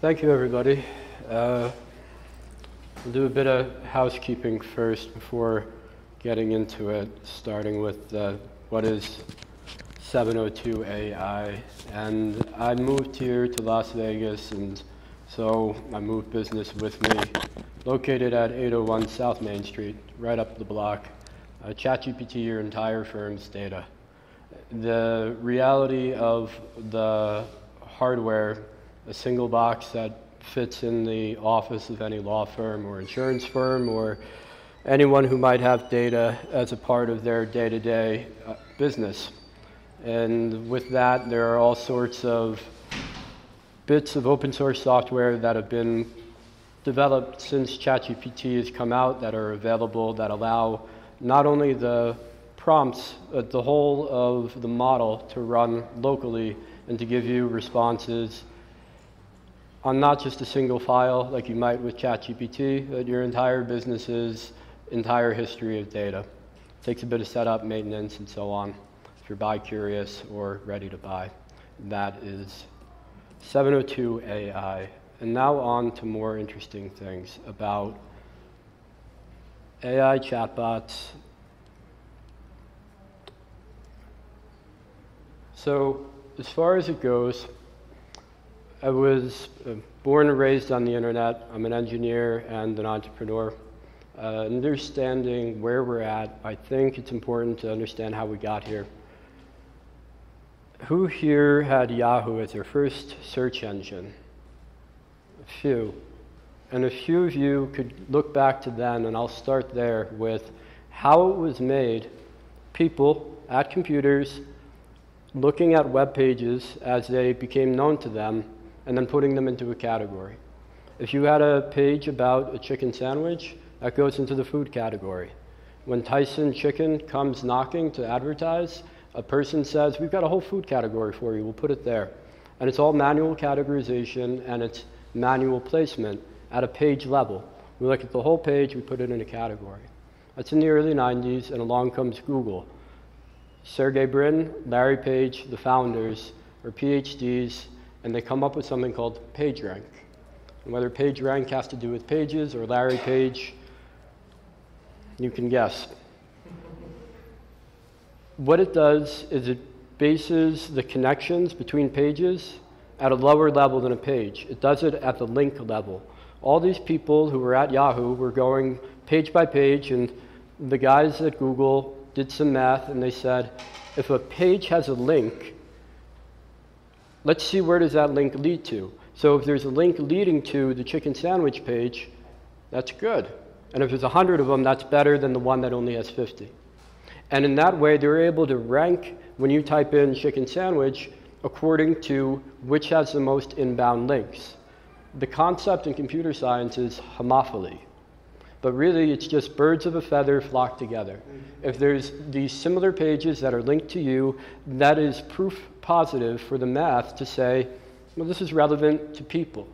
Thank you, everybody. Uh, we'll do a bit of housekeeping first before getting into it, starting with uh, what is 702 AI. And I moved here to Las Vegas, and so I moved business with me, located at 801 South Main Street, right up the block. Uh, ChatGPT, your entire firm's data. The reality of the hardware, a single box that fits in the office of any law firm or insurance firm or anyone who might have data as a part of their day to day business. And with that, there are all sorts of bits of open source software that have been developed since ChatGPT has come out that are available that allow not only the prompts, but the whole of the model to run locally and to give you responses on not just a single file like you might with ChatGPT, but your entire business's entire history of data. It takes a bit of setup, maintenance, and so on if you're buy curious or ready to buy. That is 702 AI. And now on to more interesting things about AI chatbots. So, as far as it goes, I was uh, born and raised on the internet. I'm an engineer and an entrepreneur. Uh, understanding where we're at, I think it's important to understand how we got here. Who here had Yahoo as their first search engine? A few. And a few of you could look back to then, and I'll start there with how it was made. People at computers looking at web pages as they became known to them and then putting them into a category. If you had a page about a chicken sandwich, that goes into the food category. When Tyson Chicken comes knocking to advertise, a person says, We've got a whole food category for you, we'll put it there. And it's all manual categorization and it's manual placement at a page level. We look at the whole page, we put it in a category. That's in the early 90s, and along comes Google. Sergey Brin, Larry Page, the founders, are PhDs, and they come up with something called PageRank. And whether PageRank has to do with pages or Larry Page, you can guess. What it does is it bases the connections between pages at a lower level than a page. It does it at the link level. All these people who were at Yahoo were going page by page, and the guys at Google did some math and they said, if a page has a link, let's see where does that link lead to. So if there's a link leading to the chicken sandwich page, that's good. And if there's 100 of them, that's better than the one that only has 50. And in that way, they're able to rank when you type in chicken sandwich according to which has the most inbound links. The concept in computer science is homophily. But really, it's just birds of a feather flock together. If there's these similar pages that are linked to you, that is proof positive for the math to say, well, this is relevant to people.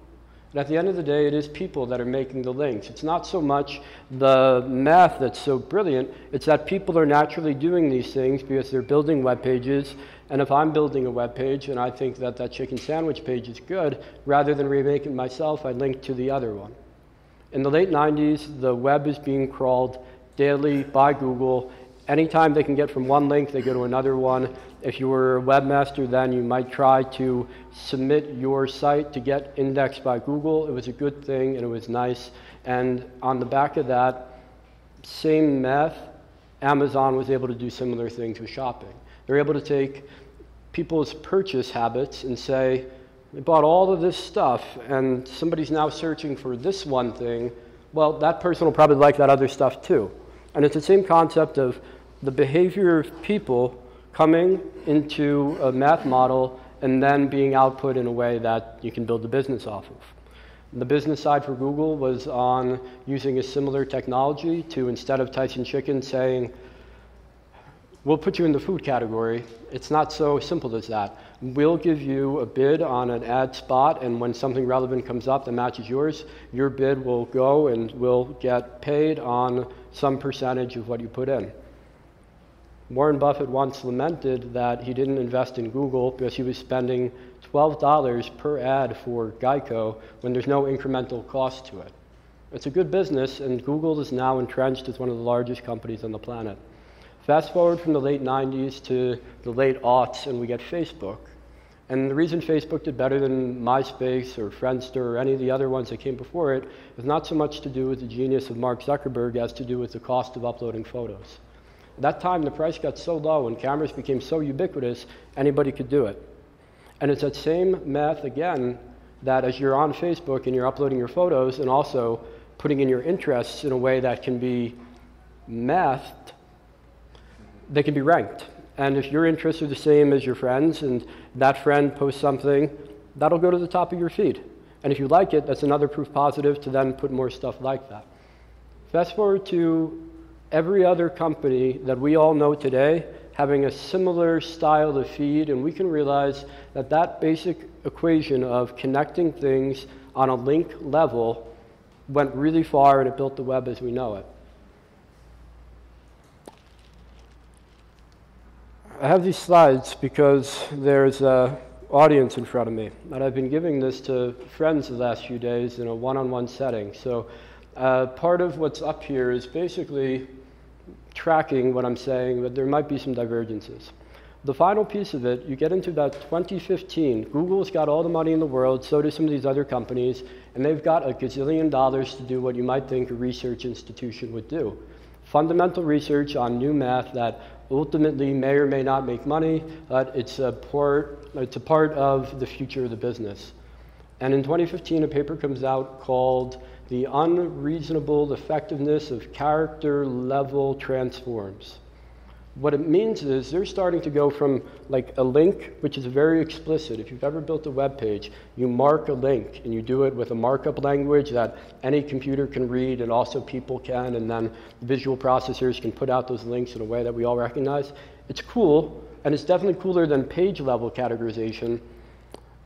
And at the end of the day, it is people that are making the links. It's not so much the math that's so brilliant, it's that people are naturally doing these things because they're building web pages. And if I'm building a web page and I think that that chicken sandwich page is good, rather than remake it myself, I link to the other one. In the late 90s, the web is being crawled daily by Google. Anytime they can get from one link, they go to another one. If you were a webmaster then, you might try to submit your site to get indexed by Google. It was a good thing and it was nice. And on the back of that, same math, Amazon was able to do similar things with shopping. They're able to take people's purchase habits and say, they bought all of this stuff, and somebody's now searching for this one thing. Well, that person will probably like that other stuff too. And it's the same concept of the behavior of people coming into a math model and then being output in a way that you can build a business off of. The business side for Google was on using a similar technology to instead of Tyson Chicken saying, we'll put you in the food category. It's not so simple as that. We'll give you a bid on an ad spot, and when something relevant comes up that matches yours, your bid will go and will get paid on some percentage of what you put in. Warren Buffett once lamented that he didn't invest in Google because he was spending $12 per ad for Geico when there's no incremental cost to it. It's a good business, and Google is now entrenched as one of the largest companies on the planet. Fast forward from the late 90s to the late aughts, and we get Facebook. And the reason Facebook did better than MySpace or Friendster or any of the other ones that came before it is not so much to do with the genius of Mark Zuckerberg as to do with the cost of uploading photos. At that time, the price got so low and cameras became so ubiquitous, anybody could do it. And it's that same math again that as you're on Facebook and you're uploading your photos and also putting in your interests in a way that can be mathed, they can be ranked. And if your interests are the same as your friends and that friend posts something, that'll go to the top of your feed. And if you like it, that's another proof positive to then put more stuff like that. Fast forward to every other company that we all know today having a similar style of feed, and we can realize that that basic equation of connecting things on a link level went really far and it built the web as we know it. I have these slides because there's an audience in front of me, and I've been giving this to friends the last few days in a one-on-one setting. So uh, part of what's up here is basically tracking what I'm saying, but there might be some divergences. The final piece of it, you get into about 2015. Google's got all the money in the world, so do some of these other companies, and they've got a gazillion dollars to do what you might think a research institution would do. Fundamental research on new math that ultimately may or may not make money, but it's a part, it's a part of the future of the business. And in 2015, a paper comes out called The Unreasonable Effectiveness of Character Level Transforms. What it means is they're starting to go from like a link, which is very explicit. If you've ever built a web page, you mark a link and you do it with a markup language that any computer can read and also people can, and then visual processors can put out those links in a way that we all recognize. It's cool, and it's definitely cooler than page level categorization.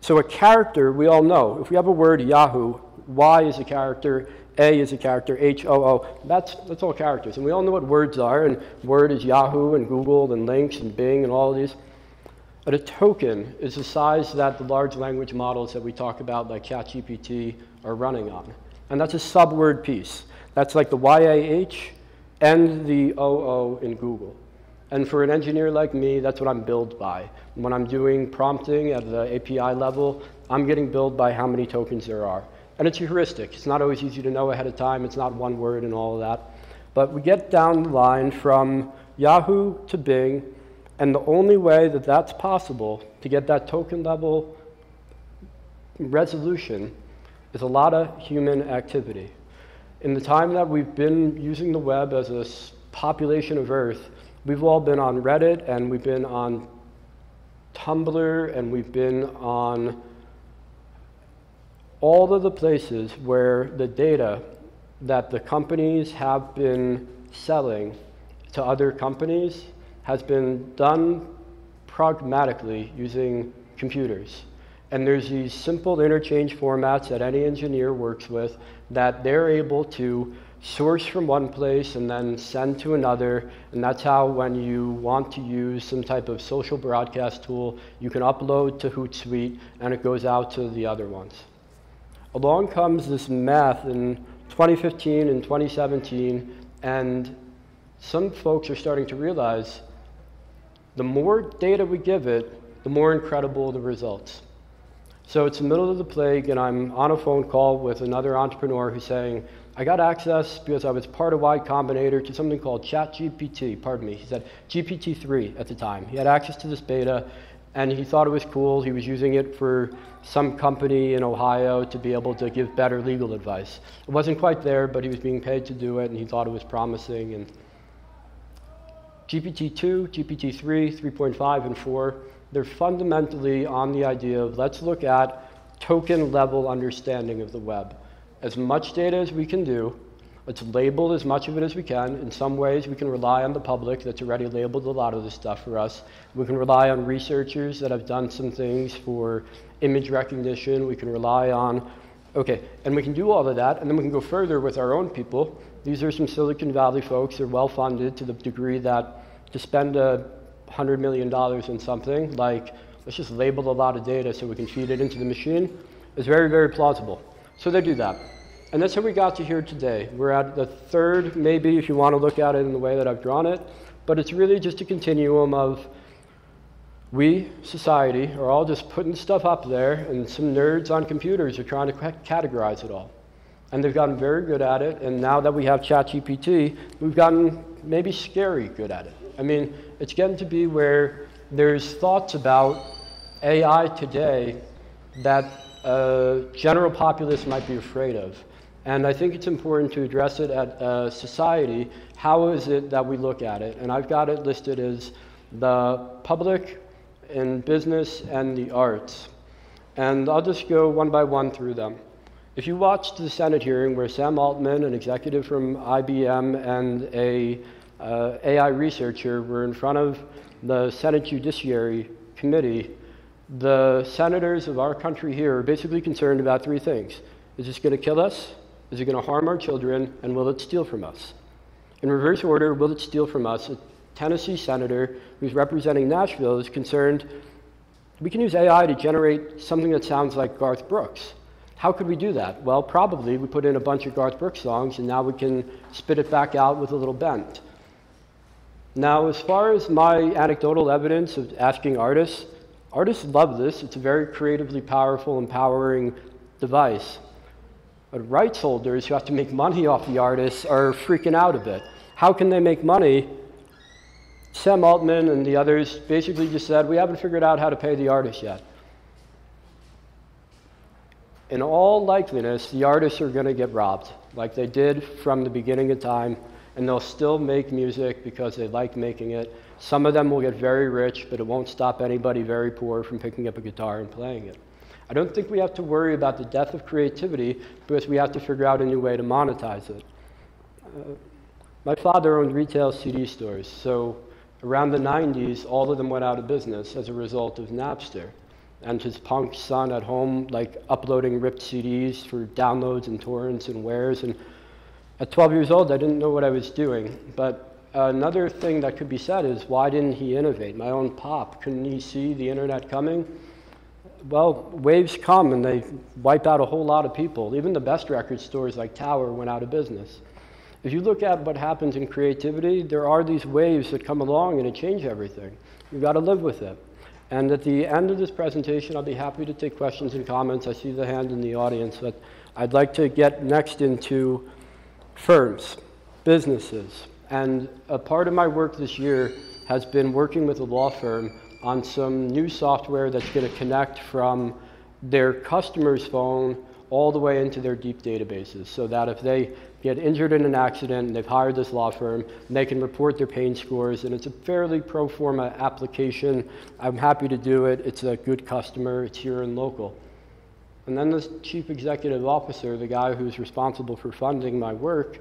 So a character, we all know. If we have a word Yahoo, Y is a character, a is a character, H O O. That's, that's all characters. And we all know what words are, and Word is Yahoo and Google and Lynx and Bing and all of these. But a token is the size that the large language models that we talk about, like ChatGPT, are running on. And that's a subword piece. That's like the YAH and the OO in Google. And for an engineer like me, that's what I'm billed by. When I'm doing prompting at the API level, I'm getting billed by how many tokens there are. And it's a heuristic. It's not always easy to know ahead of time. It's not one word and all of that. But we get down the line from Yahoo to Bing, and the only way that that's possible to get that token level resolution is a lot of human activity. In the time that we've been using the web as a population of Earth, we've all been on Reddit and we've been on Tumblr and we've been on all of the places where the data that the companies have been selling to other companies has been done pragmatically using computers. And there's these simple interchange formats that any engineer works with that they're able to source from one place and then send to another. And that's how, when you want to use some type of social broadcast tool, you can upload to Hootsuite and it goes out to the other ones along comes this math in 2015 and 2017, and some folks are starting to realize the more data we give it, the more incredible the results. So it's the middle of the plague, and I'm on a phone call with another entrepreneur who's saying, I got access because I was part of Y Combinator to something called ChatGPT, pardon me. He said GPT-3 at the time. He had access to this beta, and he thought it was cool. He was using it for some company in Ohio to be able to give better legal advice. It wasn't quite there, but he was being paid to do it, and he thought it was promising. And GPT-2, GPT-3, 3.5, and 4, they're fundamentally on the idea of let's look at token level understanding of the web. As much data as we can do, Let's label as much of it as we can. In some ways, we can rely on the public that's already labeled a lot of this stuff for us. We can rely on researchers that have done some things for image recognition. We can rely on, okay, and we can do all of that, and then we can go further with our own people. These are some Silicon Valley folks. They're well funded to the degree that to spend a $100 million in something, like let's just label a lot of data so we can feed it into the machine, is very, very plausible. So they do that. And that's how we got to here today. We're at the third, maybe, if you want to look at it in the way that I've drawn it, but it's really just a continuum of we, society, are all just putting stuff up there, and some nerds on computers are trying to categorize it all. And they've gotten very good at it, and now that we have ChatGPT, we've gotten maybe scary good at it. I mean, it's getting to be where there's thoughts about AI today that a general populace might be afraid of. And I think it's important to address it at uh, society. How is it that we look at it? And I've got it listed as the public and business and the arts. And I'll just go one by one through them. If you watched the Senate hearing where Sam Altman, an executive from IBM, and a uh, AI researcher were in front of the Senate Judiciary Committee, the senators of our country here are basically concerned about three things. Is this going to kill us? Is it going to harm our children? And will it steal from us? In reverse order, will it steal from us? A Tennessee senator who's representing Nashville is concerned we can use AI to generate something that sounds like Garth Brooks. How could we do that? Well, probably we put in a bunch of Garth Brooks songs and now we can spit it back out with a little bend. Now, as far as my anecdotal evidence of asking artists, artists love this. It's a very creatively powerful, empowering device. But rights holders who have to make money off the artists are freaking out a bit. How can they make money? Sam Altman and the others basically just said, We haven't figured out how to pay the artists yet. In all likeliness, the artists are going to get robbed, like they did from the beginning of time and they'll still make music because they like making it. Some of them will get very rich, but it won't stop anybody very poor from picking up a guitar and playing it. I don't think we have to worry about the death of creativity because we have to figure out a new way to monetize it. Uh, my father owned retail CD stores, so around the 90s, all of them went out of business as a result of Napster. And his punk son at home, like uploading ripped CDs for downloads and torrents and wares, and at 12 years old, I didn't know what I was doing. But another thing that could be said is why didn't he innovate? My own pop, couldn't he see the internet coming? Well, waves come and they wipe out a whole lot of people. Even the best record stores like Tower went out of business. If you look at what happens in creativity, there are these waves that come along and it change everything. You've got to live with it. And at the end of this presentation, I'll be happy to take questions and comments. I see the hand in the audience, but I'd like to get next into firms, businesses. And a part of my work this year has been working with a law firm on some new software that's going to connect from their customer's phone all the way into their deep databases so that if they get injured in an accident and they've hired this law firm, they can report their pain scores. And it's a fairly pro forma application. I'm happy to do it. It's a good customer, it's here and local. And then the chief executive officer, the guy who's responsible for funding my work,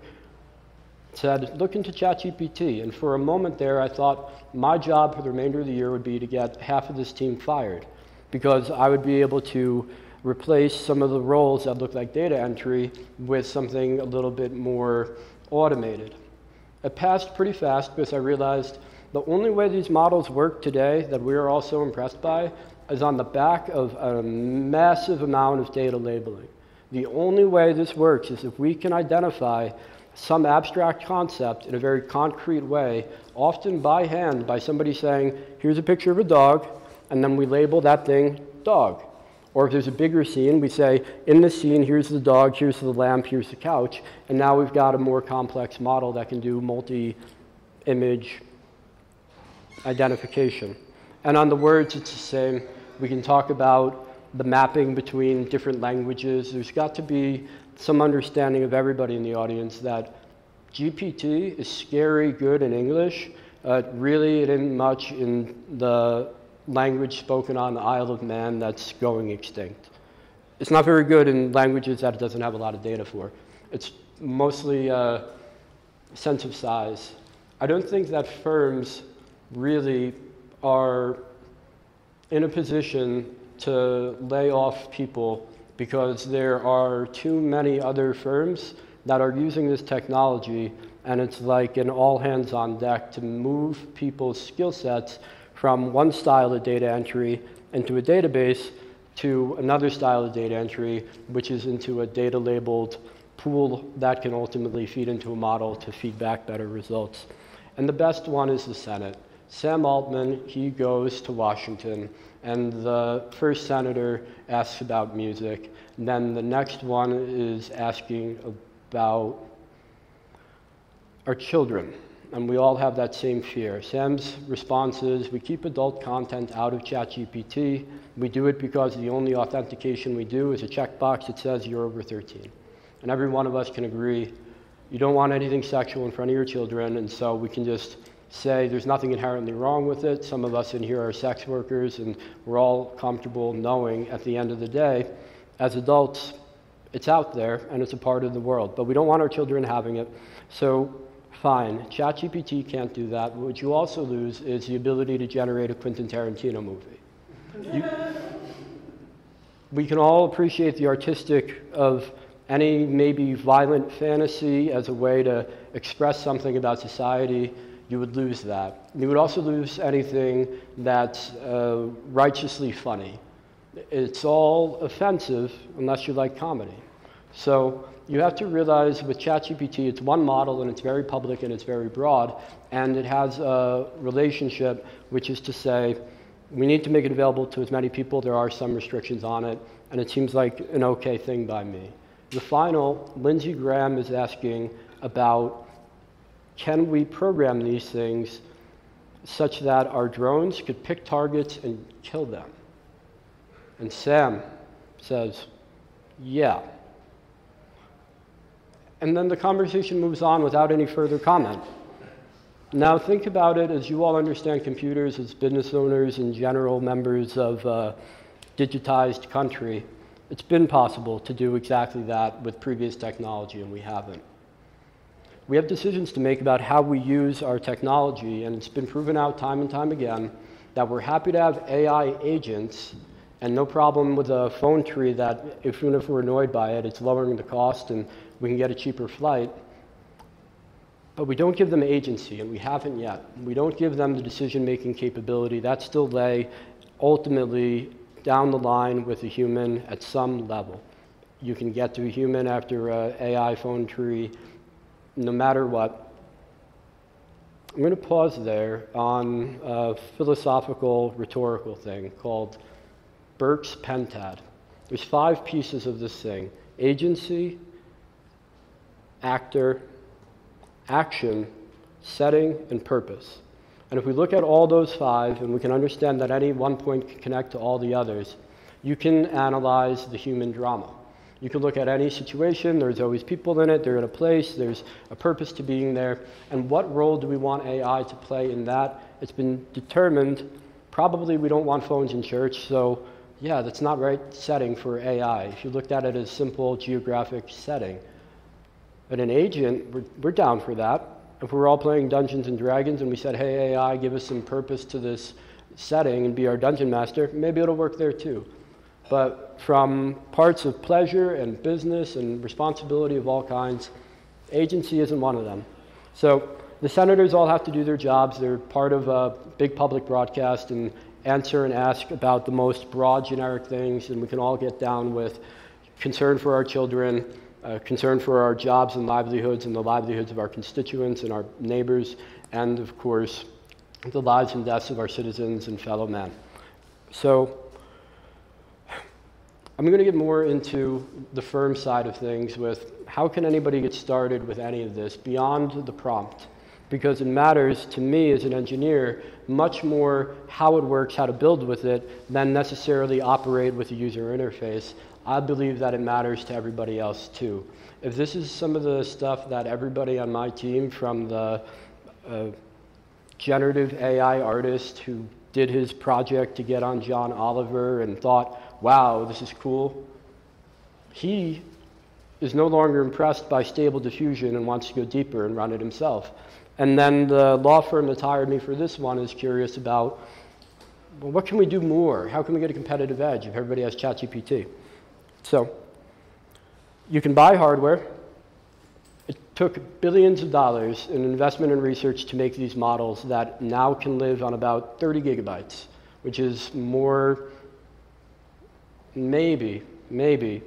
said, look into ChatGPT. And for a moment there, I thought my job for the remainder of the year would be to get half of this team fired because I would be able to replace some of the roles that look like data entry with something a little bit more automated. It passed pretty fast because I realized the only way these models work today that we are all so impressed by is on the back of a massive amount of data labeling. The only way this works is if we can identify some abstract concept in a very concrete way, often by hand, by somebody saying, here's a picture of a dog, and then we label that thing dog. Or if there's a bigger scene, we say, in this scene, here's the dog, here's the lamp, here's the couch, and now we've got a more complex model that can do multi image identification. And on the words, it's the same. We can talk about the mapping between different languages. There's got to be some understanding of everybody in the audience that GPT is scary good in English. Uh, really, it isn't much in the language spoken on the Isle of Man that's going extinct. It's not very good in languages that it doesn't have a lot of data for. It's mostly uh, sense of size. I don't think that firms really are in a position to lay off people because there are too many other firms that are using this technology and it's like an all hands on deck to move people's skill sets from one style of data entry into a database to another style of data entry, which is into a data labeled pool that can ultimately feed into a model to feed back better results. And the best one is the Senate. Sam Altman, he goes to Washington, and the first senator asks about music. And then the next one is asking about our children. And we all have that same fear. Sam's response is we keep adult content out of ChatGPT. We do it because the only authentication we do is a checkbox that says you're over 13. And every one of us can agree you don't want anything sexual in front of your children, and so we can just say there's nothing inherently wrong with it. Some of us in here are sex workers, and we're all comfortable knowing at the end of the day, as adults, it's out there and it's a part of the world. But we don't want our children having it. So, fine, ChatGPT can't do that. What you also lose is the ability to generate a Quentin Tarantino movie. You, we can all appreciate the artistic of any maybe violent fantasy as a way to express something about society, you would lose that. You would also lose anything that's uh, righteously funny. It's all offensive unless you like comedy. So you have to realize with ChatGPT, it's one model and it's very public and it's very broad, and it has a relationship, which is to say, we need to make it available to as many people. There are some restrictions on it, and it seems like an okay thing by me. The final, Lindsey Graham is asking about can we program these things such that our drones could pick targets and kill them? And Sam says, yeah. And then the conversation moves on without any further comment. Now, think about it as you all understand computers as business owners and general members of a digitized country. It's been possible to do exactly that with previous technology, and we haven't. We have decisions to make about how we use our technology, and it's been proven out time and time again that we're happy to have AI agents and no problem with a phone tree that, if, even if we're annoyed by it, it's lowering the cost and we can get a cheaper flight. But we don't give them agency, and we haven't yet. We don't give them the decision making capability. That still lay ultimately down the line with a human at some level. You can get to a human after an AI phone tree, no matter what. I'm going to pause there on a philosophical, rhetorical thing called Burke's Pentad. There's five pieces of this thing agency, actor, action, setting, and purpose. And if we look at all those five, and we can understand that any one point can connect to all the others, you can analyze the human drama. You can look at any situation, there's always people in it, they're in a place, there's a purpose to being there. And what role do we want AI to play in that? It's been determined. Probably we don't want phones in church, so yeah, that's not right setting for AI. If you looked at it as simple geographic setting. But an agent, we're, we're down for that if we're all playing Dungeons and Dragons and we said, hey, AI, give us some purpose to this setting and be our dungeon master, maybe it'll work there too. But from parts of pleasure and business and responsibility of all kinds, agency isn't one of them. So the senators all have to do their jobs. They're part of a big public broadcast and answer and ask about the most broad generic things, and we can all get down with concern for our children, uh, concern for our jobs and livelihoods and the livelihoods of our constituents and our neighbors, and of course, the lives and deaths of our citizens and fellow men. So, I'm going to get more into the firm side of things with how can anybody get started with any of this beyond the prompt? Because it matters to me as an engineer much more how it works, how to build with it, than necessarily operate with a user interface. I believe that it matters to everybody else too. If this is some of the stuff that everybody on my team, from the uh, generative AI artist who did his project to get on John Oliver and thought, wow, this is cool, he is no longer impressed by stable diffusion and wants to go deeper and run it himself. And then the law firm that's hired me for this one is curious about well, what can we do more? How can we get a competitive edge if everybody has ChatGPT? So you can buy hardware. It took billions of dollars in investment and research to make these models that now can live on about 30 gigabytes, which is more, maybe, maybe,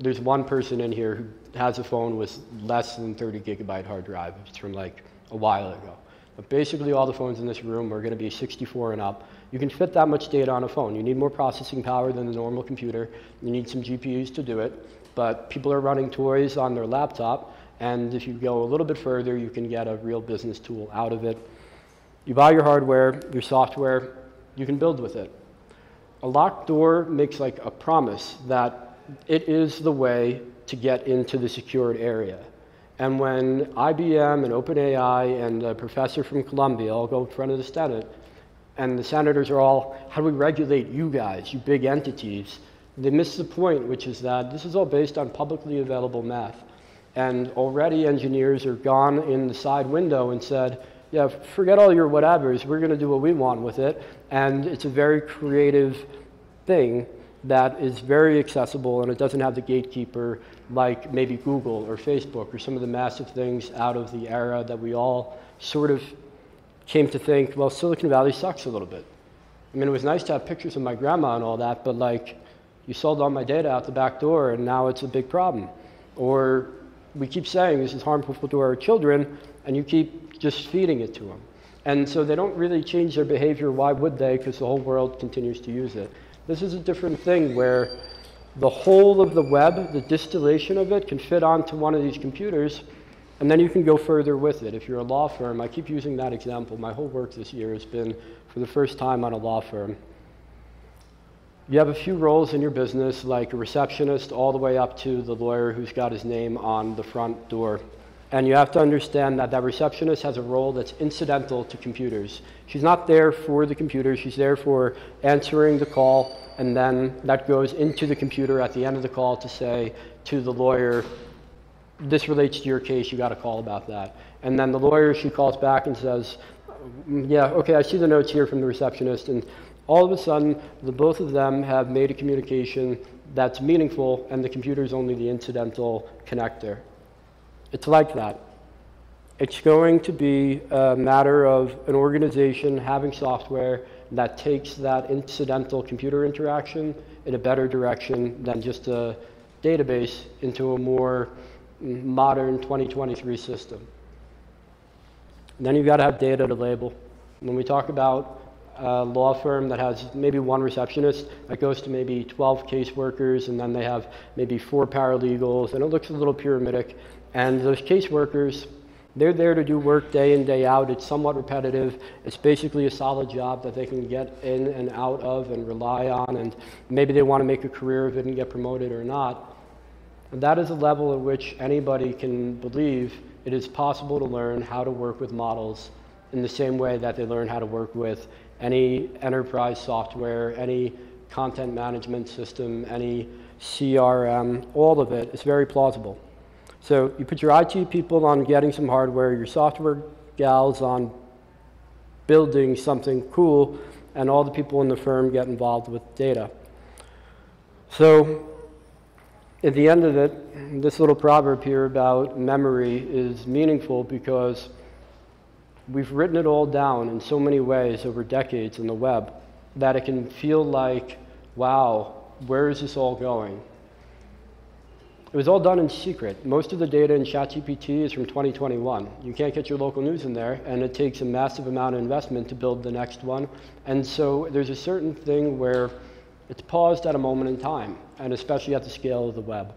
there's one person in here who has a phone with less than 30 gigabyte hard drive. It's from like a while ago. But basically all the phones in this room are going to be 64 and up. You can fit that much data on a phone. You need more processing power than the normal computer. You need some GPUs to do it. But people are running toys on their laptop and if you go a little bit further, you can get a real business tool out of it. You buy your hardware, your software, you can build with it. A locked door makes like a promise that it is the way to get into the secured area. And when IBM and OpenAI and a professor from Columbia all go in front of the Senate, and the senators are all, how do we regulate you guys, you big entities? They miss the point, which is that this is all based on publicly available math. And already engineers are gone in the side window and said, yeah, forget all your whatevers, we're going to do what we want with it. And it's a very creative thing that is very accessible and it doesn't have the gatekeeper like maybe Google or Facebook or some of the massive things out of the era that we all sort of came to think, well, Silicon Valley sucks a little bit. I mean, it was nice to have pictures of my grandma and all that, but like, you sold all my data out the back door and now it's a big problem. Or we keep saying this is harmful to our children, and you keep just feeding it to them. And so they don't really change their behavior. Why would they? Because the whole world continues to use it. This is a different thing where the whole of the web, the distillation of it, can fit onto one of these computers, and then you can go further with it. If you're a law firm, I keep using that example. My whole work this year has been for the first time on a law firm. You have a few roles in your business, like a receptionist, all the way up to the lawyer who's got his name on the front door. And you have to understand that that receptionist has a role that's incidental to computers. She's not there for the computer, she's there for answering the call, and then that goes into the computer at the end of the call to say to the lawyer, this relates to your case, you got a call about that. And then the lawyer, she calls back and says, yeah, okay, I see the notes here from the receptionist, and all of a sudden, the both of them have made a communication that's meaningful, and the computer is only the incidental connector. It's like that. It's going to be a matter of an organization having software that takes that incidental computer interaction in a better direction than just a database into a more modern 2023 system. And then you've got to have data to label. When we talk about a law firm that has maybe one receptionist that goes to maybe 12 caseworkers, and then they have maybe four paralegals, and it looks a little pyramidic. And those caseworkers, they're there to do work day in, day out. It's somewhat repetitive. It's basically a solid job that they can get in and out of and rely on, and maybe they want to make a career of it and get promoted or not. And that is a level at which anybody can believe it is possible to learn how to work with models in the same way that they learn how to work with any enterprise software, any content management system, any CRM, all of it is very plausible. So you put your IT people on getting some hardware, your software gals on building something cool, and all the people in the firm get involved with data. So at the end of it, this little proverb here about memory is meaningful because we've written it all down in so many ways over decades in the web that it can feel like, wow, where is this all going? It was all done in secret. Most of the data in ChatGPT is from 2021. You can't get your local news in there, and it takes a massive amount of investment to build the next one. And so there's a certain thing where it's paused at a moment in time, and especially at the scale of the web.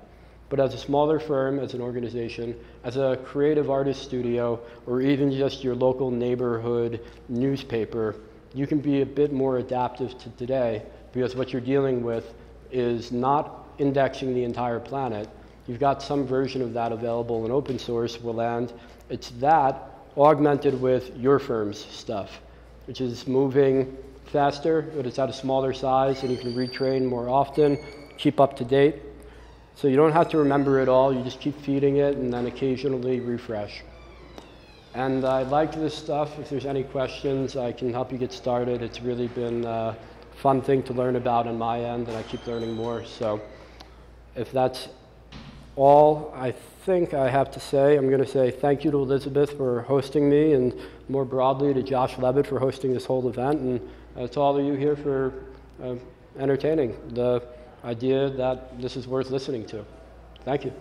But as a smaller firm, as an organization, as a creative artist studio, or even just your local neighborhood newspaper, you can be a bit more adaptive to today because what you're dealing with is not indexing the entire planet. You've got some version of that available in open source, and it's that augmented with your firm's stuff, which is moving faster, but it's at a smaller size, and you can retrain more often, keep up to date. So you don't have to remember it all, you just keep feeding it and then occasionally refresh. And I like this stuff. If there's any questions, I can help you get started. It's really been a fun thing to learn about on my end, and I keep learning more. So if that's all I think I have to say. I'm going to say thank you to Elizabeth for hosting me, and more broadly to Josh Levitt for hosting this whole event, and uh, to all of you here for uh, entertaining the idea that this is worth listening to. Thank you.